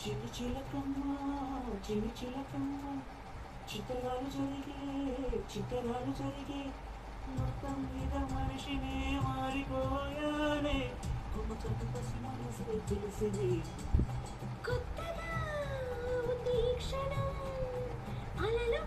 చిన్ని చిలకమ్మ చిన్ని చిలకమ్మ చిత్తరాలు జరిగే చిత్తరాలు జరిగే మొత్తం మీద మనిషినే మారిపోయానే. కొమ్మ కట్టు పసి మనసు తెలిసింది